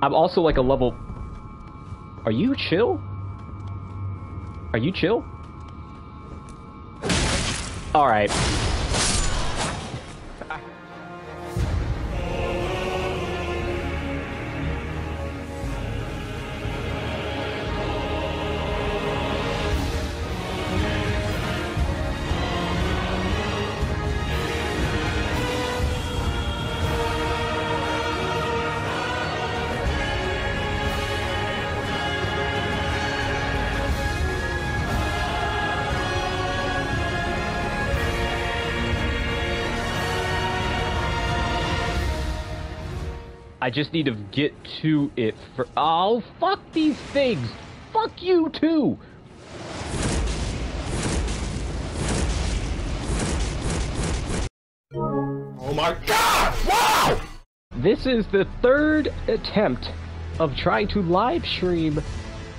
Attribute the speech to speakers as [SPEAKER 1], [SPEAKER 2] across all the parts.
[SPEAKER 1] I'm also like a level... Are you chill? Are you chill? Alright. I just need to get to it for- Oh, fuck these things! Fuck you too!
[SPEAKER 2] Oh my god! Wow!
[SPEAKER 1] This is the third attempt of trying to live stream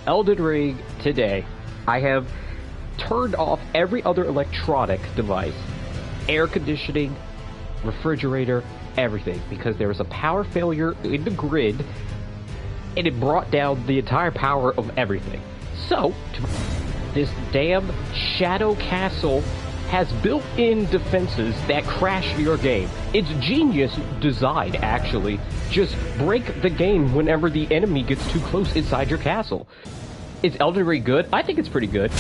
[SPEAKER 1] Elden Ring today. I have turned off every other electronic device, air conditioning, refrigerator, everything, because there was a power failure in the grid and it brought down the entire power of everything. So, this damn Shadow Castle has built-in defenses that crash your game. It's genius design, actually. Just break the game whenever the enemy gets too close inside your castle. Is Elden Ring good? I think it's pretty good.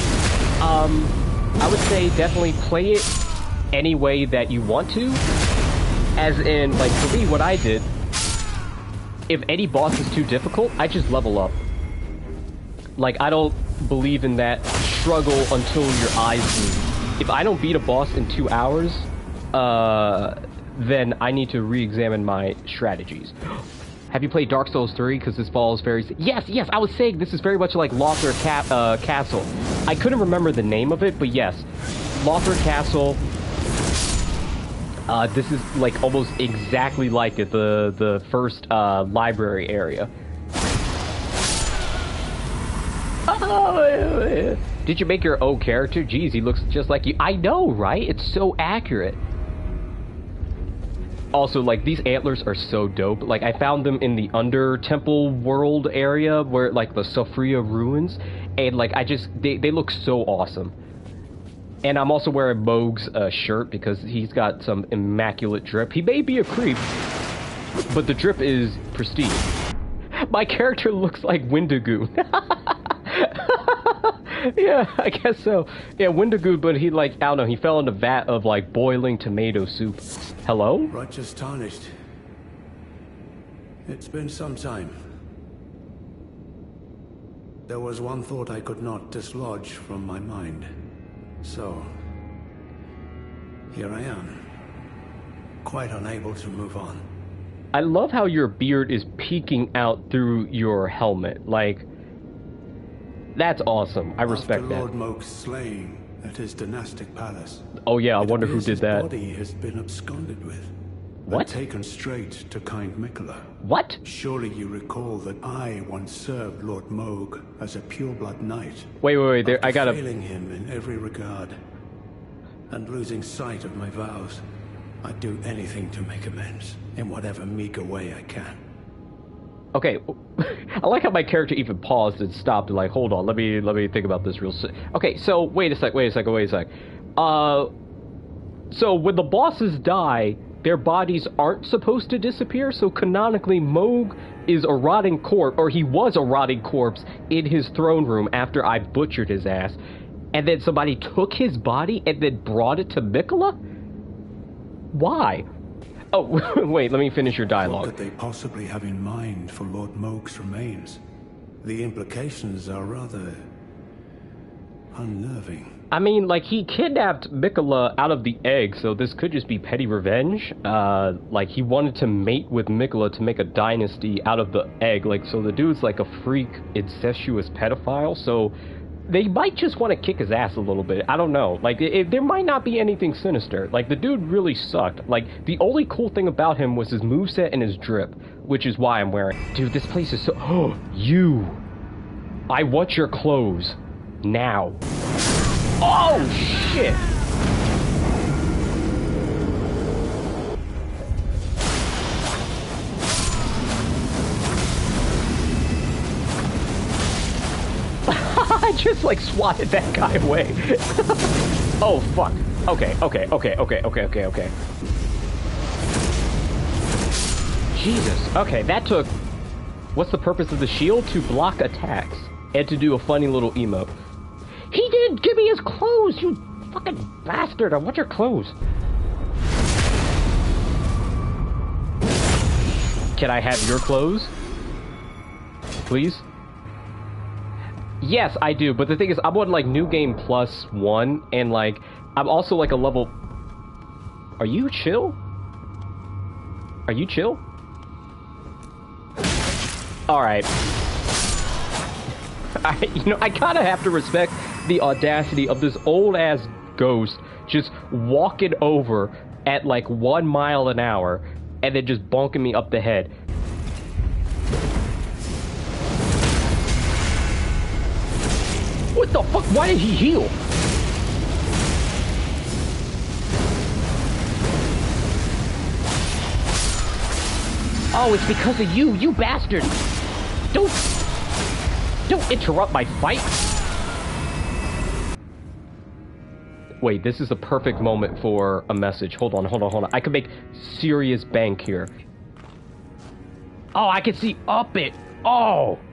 [SPEAKER 1] Um, I would say definitely play it any way that you want to. As in, like, for me, what I did, if any boss is too difficult, I just level up. Like, I don't believe in that struggle until your eyes bleed if I don't beat a boss in two hours, uh, then I need to re-examine my strategies. Have you played Dark Souls 3? Because this falls very... Yes, yes, I was saying this is very much like Lothric Ca uh, Castle. I couldn't remember the name of it, but yes. Lothric Castle. Uh, this is like almost exactly like it, the, the first uh, library area. Oh, did you make your own character? Jeez, he looks just like you. I know, right? It's so accurate. Also, like, these antlers are so dope. Like, I found them in the Under Temple World area, where, like, the Siofra ruins. And, like, I just, they, they look so awesome. And I'm also wearing Mohg's uh, shirt because he's got some immaculate drip. He may be a creep, but the drip is pristine. My character looks like Wendigo. yeah, I guess so. Yeah, Wendigo, but he like, I don't know, he fell in a vat of like boiling tomato soup. Hello?
[SPEAKER 3] Righteous Tarnished. It's been some time. There was one thought I could not dislodge from my mind. So, here I am. Quite unable to move on.
[SPEAKER 1] I love how your beard is peeking out through your helmet. Like, that's awesome. I respect
[SPEAKER 3] After
[SPEAKER 1] that.
[SPEAKER 3] Lord slaying at his dynastic palace.
[SPEAKER 1] Oh yeah, I wonder who did
[SPEAKER 3] his
[SPEAKER 1] that.
[SPEAKER 3] body has been absconded with.
[SPEAKER 1] What?
[SPEAKER 3] Taken straight to Kind Miquella.
[SPEAKER 1] What?
[SPEAKER 3] Surely you recall that I once served Lord Mohg as a pureblood knight.
[SPEAKER 1] Wait, wait, wait. There, I gotta.
[SPEAKER 3] failing him in every regard, and losing sight of my vows, I'd do anything to make amends in whatever meager way I can.
[SPEAKER 1] Okay, I like how my character even paused and stopped and like, hold on, let me let me think about this real. Si okay, so wait a sec, wait a second, wait a sec. Uh, so when the bosses die, their bodies aren't supposed to disappear. So canonically, Mohg is a rotting corpse, or he was a rotting corpse in his throne room after I butchered his ass, and then somebody took his body and then brought it to Miquella. Why? Oh, wait, let me finish your dialogue.
[SPEAKER 3] What could they possibly have in mind for Lord Mohg's remains? The implications are rather unnerving.
[SPEAKER 1] I mean, like, he kidnapped Miquella out of the egg, so this could just be petty revenge. Uh, like, he wanted to mate with Miquella to make a dynasty out of the egg. Like, so the dude's like a freak, incestuous pedophile, so they might just want to kick his ass a little bit. I don't know. Like, it, it- there might not be anything sinister. Like, the dude really sucked. Like, the only cool thing about him was his moveset and his drip, which is why I'm wearing. Dude, this place is so. Oh, you! I want your clothes now. Oh, shit! I just like swatted that guy away. oh fuck. Okay, okay, okay, okay, okay, okay, okay. Jesus. Okay, that took... What's the purpose of the shield? To block attacks. And to do a funny little emote. He did give me his clothes, you fucking bastard. I want your clothes. Can I have your clothes? Please? Yes, I do, but the thing is, I'm on, like, New Game Plus 1, and, like, I'm also, like, a level... Are you chill? Are you chill? Alright. I, you know, I kinda have to respect the audacity of this old-ass ghost just walking over at, like, one mile an hour, and then just bonking me up the head. What the fuck? Why did he heal? Oh, it's because of you, you bastard! Don't... Don't interrupt my fight! Wait, this is a perfect moment for a message. Hold on, hold on, hold on. I could make serious bank here. Oh, I can see up it! Oh!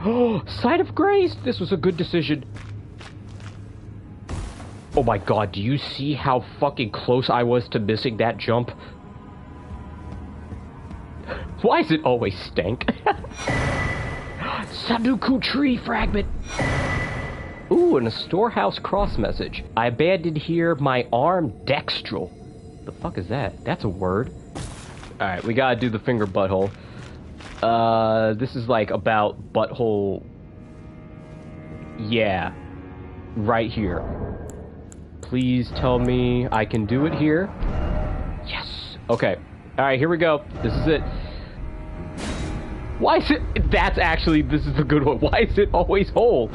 [SPEAKER 1] Oh, Site of Grace! This was a good decision. Oh my god, do you see how fucking close I was to missing that jump? Why is it always stank? Scadutree fragment! Ooh, and a storehouse cross message. I abandoned here my arm dextral. The fuck is that? That's a word. Alright, we gotta do the finger butthole. Uh, this is like about butthole. Yeah. Right here. Please tell me I can do it here. Yes. Okay. Alright, here we go. This is it. Why is it... That's actually... This is a good one. Why is it always whole?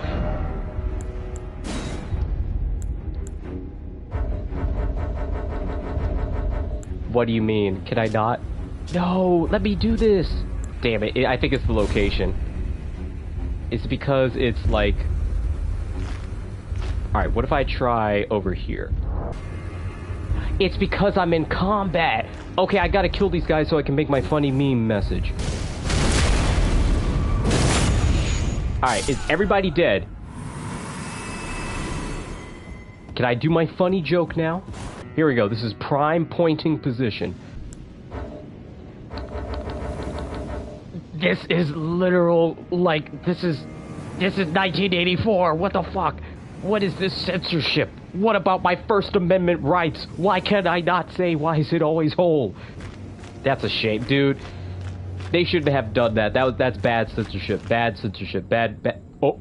[SPEAKER 1] What do you mean? Can I not? No, let me do this. Damn it, I think it's the location. It's because it's like... Alright, what if I try over here? It's because I'm in combat! Okay, I gotta kill these guys so I can make my funny meme message. Alright, is everybody dead? Can I do my funny joke now? Here we go, this is prime pointing position. This is literal, like, this is, this is 1984, what the fuck? What is this censorship? What about my First Amendment rights? Why can't I not say, why is it always whole? That's a shame, dude. They shouldn't have done that. That was, that's bad censorship. Bad censorship. Bad, bad, oh.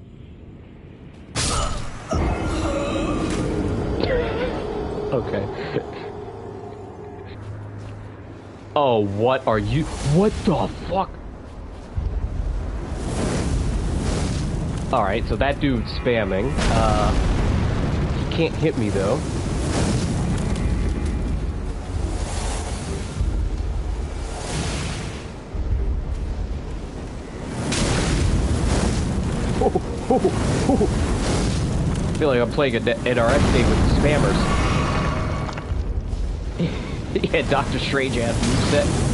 [SPEAKER 1] okay. oh, what are you, what the fuck? Alright, so that dude's spamming. Uh, can't hit me, though. I feel like I'm playing an NRS game with the spammers. yeah, Doctor Strange ass set.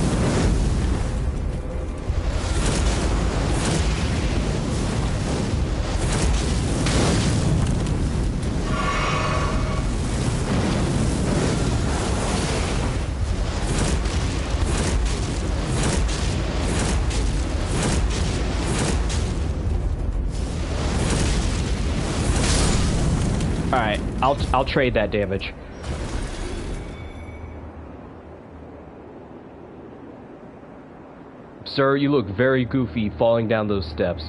[SPEAKER 1] I'll I'll trade that damage. Sir, you look very goofy falling down those steps.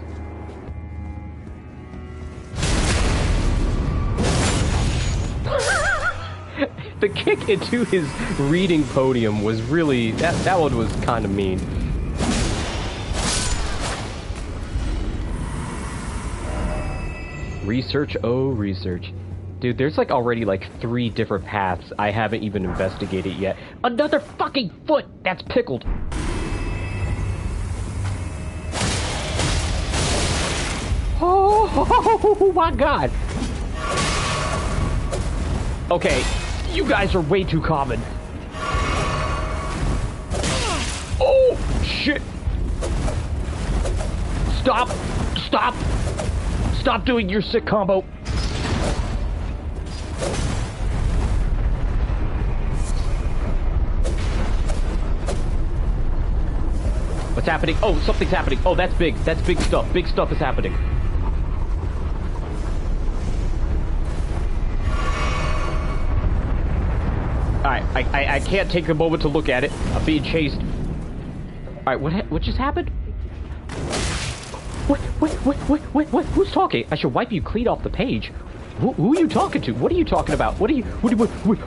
[SPEAKER 1] the kick into his reading podium was really that that one was kind of mean. Research, oh research. Dude, there's like already like three different paths I haven't even investigated yet. Another fucking foot that's pickled. Oh, my god. Okay, you guys are way too common. Oh, shit. Stop. Stop. Stop doing your sick combo. What's happening? Oh, something's happening. Oh, that's big. That's big stuff. Big stuff is happening. Alright, I, I, I can't take a moment to look at it. I'm being chased. Alright, what what just happened? What, what, what, what, what, who's talking? I should wipe you clean off the page. Who, who are you talking to? What are you talking about? What are you, what, what, what?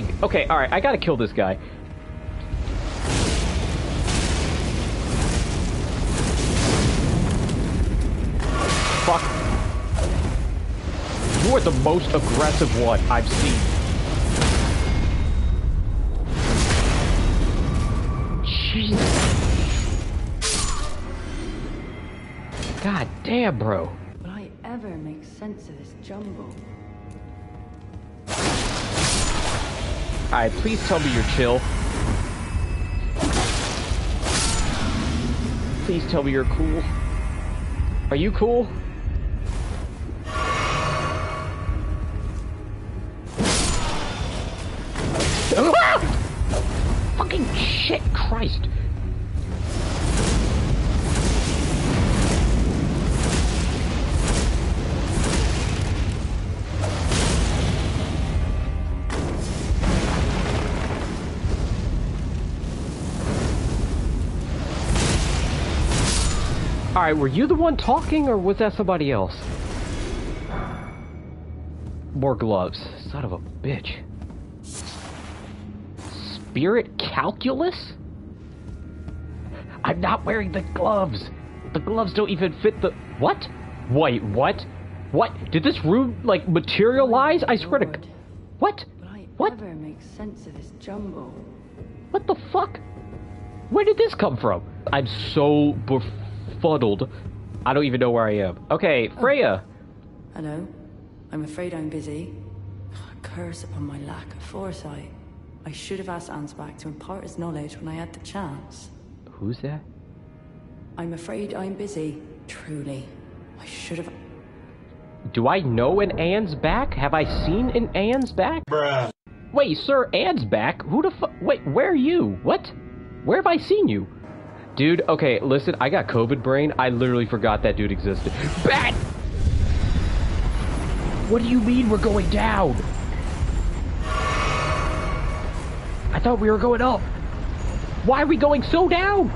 [SPEAKER 1] Talking? Okay, alright, I gotta kill this guy. Fuck. You are the most aggressive one I've seen. Jesus. God damn, bro.
[SPEAKER 4] Will I ever make sense of this jumble?
[SPEAKER 1] Alright, please tell me you're chill. Please tell me you're cool. Are you cool? Alright, were you the one talking, or was that somebody else? More gloves. Son of a bitch. Spirit calculus? I'm not wearing the gloves! The gloves don't even fit the- What? Wait, what? What? Did this room, like, materialize? I swear to-. What? What?
[SPEAKER 4] ever make sense of this jumble?
[SPEAKER 1] What the fuck? Where did this come from? I'm so befuddled. I don't even know where I am. Okay, oh. Freyja.
[SPEAKER 4] Hello? I'm afraid I'm busy. A curse upon my lack of foresight. I should have asked Ansbach to impart his knowledge when I had the chance.
[SPEAKER 1] Who's that?
[SPEAKER 4] I'm afraid I'm busy. Truly. I should have.
[SPEAKER 1] Do I know an Ansbach? Have I seen an Ansbach?
[SPEAKER 2] Bruh.
[SPEAKER 1] Wait, sir, Ansbach? Who the fu- Wait, where are you? What? Where have I seen you? Dude, okay, listen, I got COVID brain. I literally forgot that dude existed. Bat! What do you mean we're going down? I thought we were going up. Why are we going so down?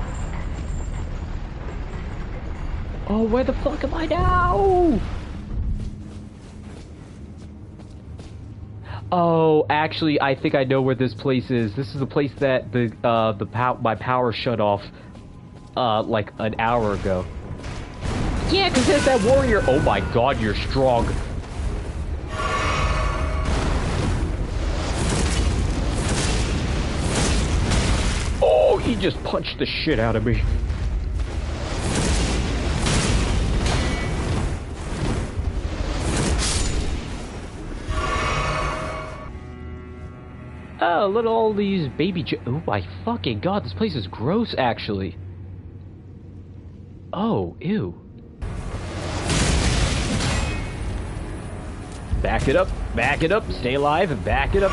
[SPEAKER 1] Oh, where the fuck am I now? Oh, actually, I think I know where this place is. This is the place that the uh the pow my power shut off uh like an hour ago. Yeah, cause there's that warrior. Oh my god, you're strong. Oh, he just punched the shit out of me. Oh, look at all these baby j- Oh my fucking god, this place is gross, actually. Oh, ew. Back it up, back it up, stay alive, back it up.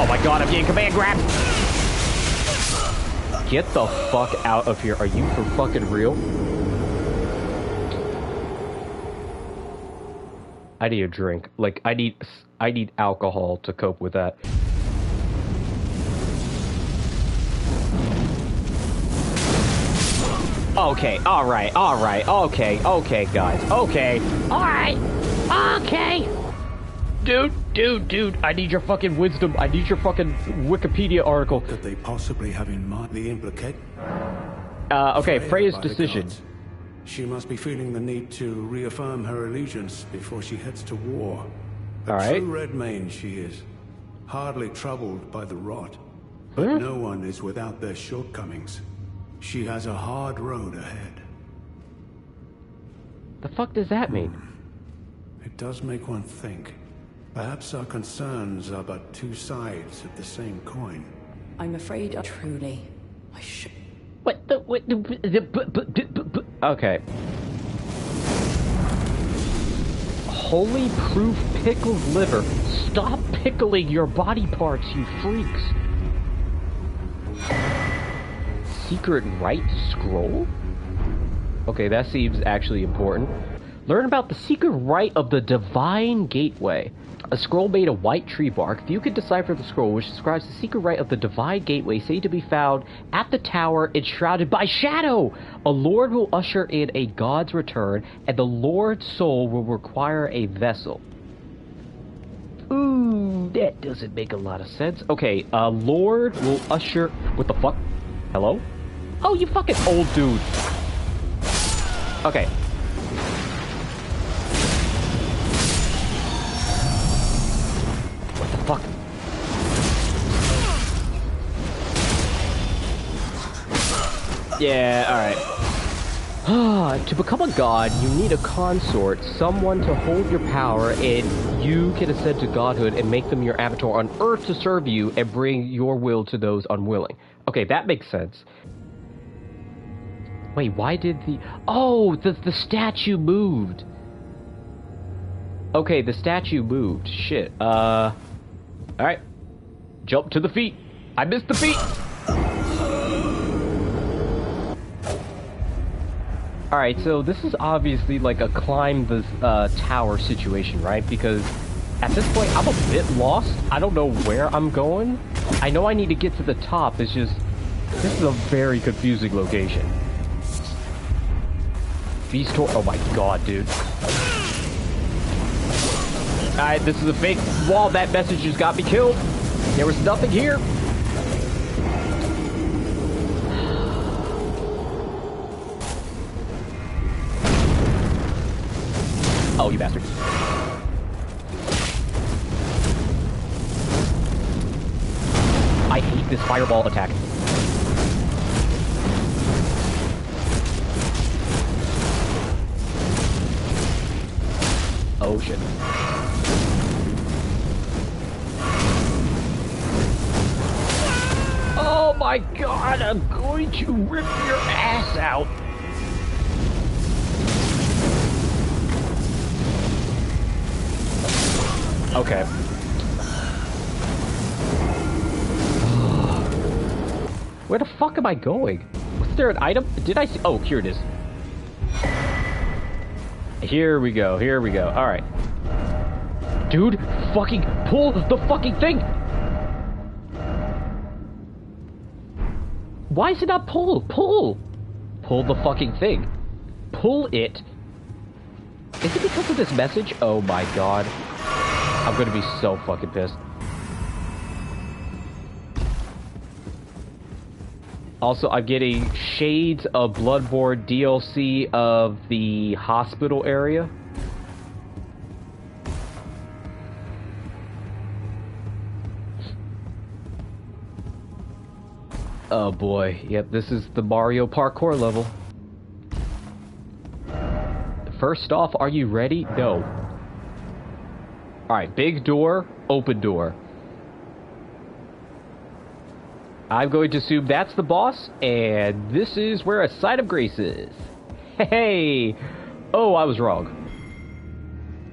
[SPEAKER 1] Oh my god, I'm getting command grabbed! Get the fuck out of here. Are you for fucking real? I need a drink. Like I need I need alcohol to cope with that. Okay, alright, alright, okay, okay, guys, okay, alright, okay. Dude, dude, dude, I need your fucking wisdom. I need your fucking Wikipedia article.
[SPEAKER 3] Could they possibly have in mind the implicate?
[SPEAKER 1] Uh, okay, Freyja's
[SPEAKER 3] by
[SPEAKER 1] decision.
[SPEAKER 3] She must be feeling the need to reaffirm her allegiance before she heads to war. A
[SPEAKER 1] All right.
[SPEAKER 3] true Redmane she is, hardly troubled by the rot.
[SPEAKER 1] Huh?
[SPEAKER 3] But no one is without their shortcomings. She has a hard road ahead.
[SPEAKER 1] The fuck does that mean? Hmm.
[SPEAKER 3] It does make one think. Perhaps our concerns are but two sides of the same coin.
[SPEAKER 4] I'm afraid I truly. I should.
[SPEAKER 1] What the, what the, the, bu- bu- okay. Holy proof pickled liver. Stop pickling your body parts, you freaks. Secret rite scroll? Okay, that seems actually important. Learn about the secret rite of the Divine Gateway. A scroll made of white tree bark. If you could decipher the scroll, which describes the secret rite of the Divine Gateway, say to be found at the tower enshrouded by shadow. A lord will usher in a god's return, and the lord's soul will require a vessel. Ooh, that doesn't make a lot of sense. Okay, a lord will usher. What the fuck? Hello? Oh, you fucking old dude. Okay. What the fuck? Yeah, alright. to become a god, you need a consort, someone to hold your power, and you can ascend to godhood and make them your avatar on Earth to serve you and bring your will to those unwilling. Okay, that makes sense. Wait, why did the... Oh, the, the statue moved. Okay, the statue moved. Shit. Uh... Alright. Jump to the feet. I missed the feet! Alright, so this is obviously like a climb the uh, tower situation, right? Because at this point, I'm a bit lost. I don't know where I'm going. I know I need to get to the top. It's just... This is a very confusing location. Beast Oh my god, dude. Alright, this is a fake wall. That message just got me killed. There was nothing here. Oh, you bastard. I hate this fireball attack. Oh. Oh my god, I'm going to rip your ass out. Okay. Where the fuck am I going? Was there an item? Did I see? Oh, here it is. Here we go. Here we go. All right. Dude, fucking pull the fucking thing. Why is it not pull? Pull. Pull the fucking thing. Pull it. Is it because of this message? Oh my god. I'm gonna be so fucking pissed. Also, I'm getting shades of Bloodborne DLC of the hospital area. Oh boy, yep, this is the Mario parkour level. First off, are you ready? No. Alright, big door, open door. I'm going to assume that's the boss, and this is where a site of grace is. Hey! Oh, I was wrong.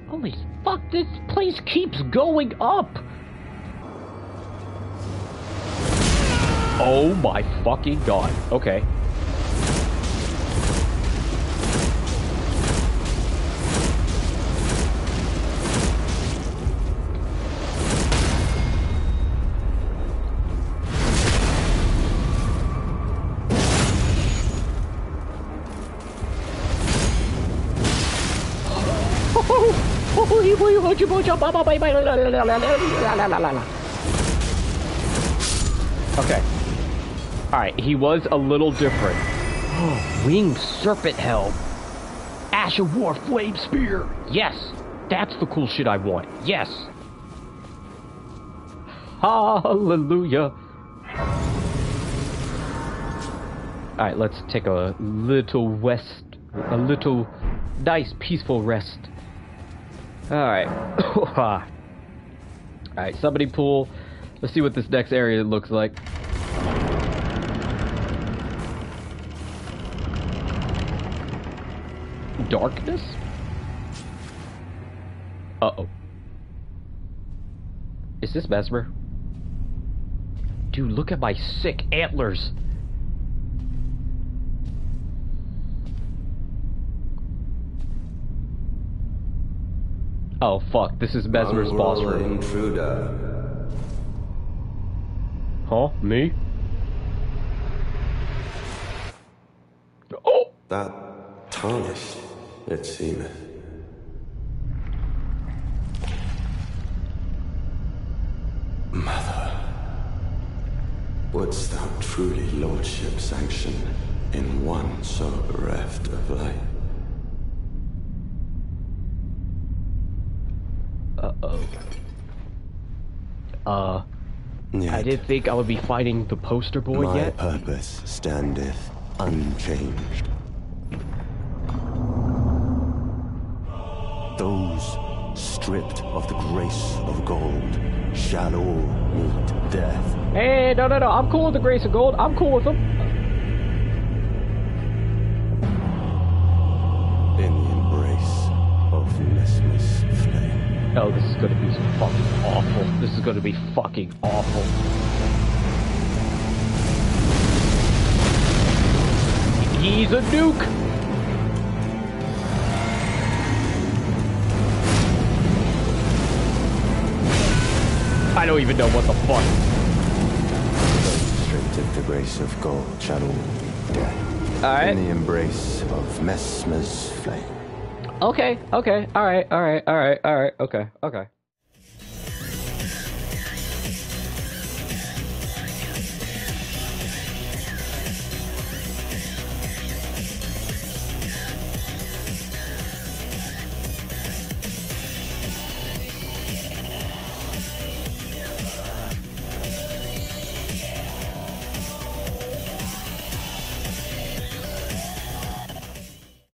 [SPEAKER 1] Holy fuck, this place keeps going up! Oh my fucking god. Okay. Okay. Alright, he was a little different. Oh, winged serpent helm. Ash of War flame spear. Yes, that's the cool shit I want. Yes. Hallelujah. Alright, let's take a little rest. A little nice, peaceful rest. Alright. Ah. Alright, somebody pull. Let's see what this next area looks like. Darkness? Uh-oh. Is this Messmer? Dude, look at my sick antlers. Oh fuck, this is Messmer's boss
[SPEAKER 5] Mongrel
[SPEAKER 1] room.
[SPEAKER 5] intruder.
[SPEAKER 1] Huh? Me? Oh!
[SPEAKER 5] That tarnished, it seemeth. Mother, wouldst thou truly lordship sanction in one so bereft of life?
[SPEAKER 1] Uh-oh. Uh, I didn't think I would be fighting the poster boy
[SPEAKER 5] my
[SPEAKER 1] yet.
[SPEAKER 5] purpose standeth unchanged. Those stripped of the grace of gold shall all meet death.
[SPEAKER 1] Hey, no, no, no, I'm cool with the Grace of Gold. I'm cool with them. Oh, this is gonna be fucking awful. This is gonna be fucking awful. He's a nuke! I don't even know what the fuck.
[SPEAKER 5] Those stripped of the grace of gold shall all meet death.
[SPEAKER 1] Alright.
[SPEAKER 5] In the embrace of Messmer's flame.
[SPEAKER 1] Okay, okay, alright, alright, alright, alright, okay, okay.